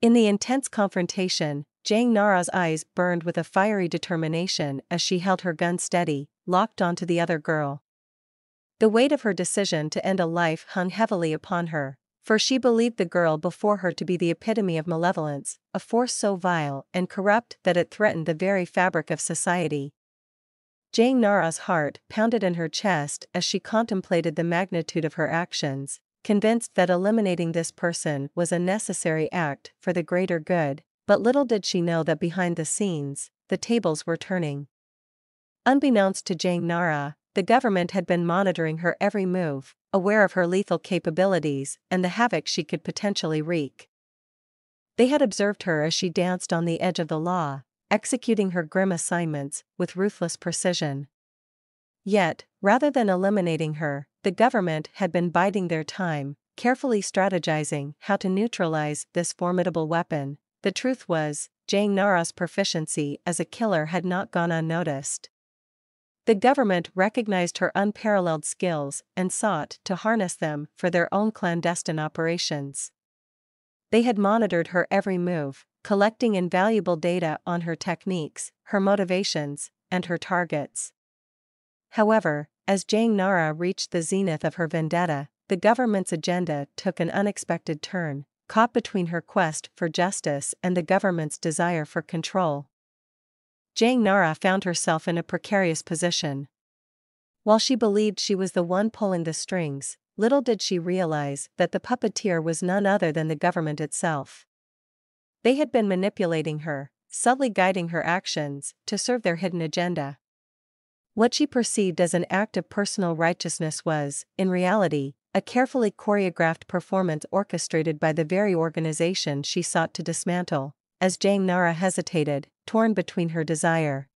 In the intense confrontation, Jang Nara's eyes burned with a fiery determination as she held her gun steady, locked onto the other girl. The weight of her decision to end a life hung heavily upon her, for she believed the girl before her to be the epitome of malevolence, a force so vile and corrupt that it threatened the very fabric of society. Jang Nara's heart pounded in her chest as she contemplated the magnitude of her actions, convinced that eliminating this person was a necessary act for the greater good, but little did she know that behind the scenes, the tables were turning. Unbeknownst to Jang Nara, the government had been monitoring her every move, aware of her lethal capabilities and the havoc she could potentially wreak. They had observed her as she danced on the edge of the law, executing her grim assignments with ruthless precision. Yet, rather than eliminating her, the government had been biding their time, carefully strategizing how to neutralize this formidable weapon. The truth was, Jang Nara's proficiency as a killer had not gone unnoticed. The government recognized her unparalleled skills and sought to harness them for their own clandestine operations. They had monitored her every move, collecting invaluable data on her techniques, her motivations, and her targets. However, as Jang Nara reached the zenith of her vendetta, the government's agenda took an unexpected turn, caught between her quest for justice and the government's desire for control. Jang Nara found herself in a precarious position. While she believed she was the one pulling the strings, little did she realize that the puppeteer was none other than the government itself. They had been manipulating her, subtly guiding her actions, to serve their hidden agenda. What she perceived as an act of personal righteousness was, in reality, a carefully choreographed performance orchestrated by the very organization she sought to dismantle. As Jang Nara hesitated, torn between her desire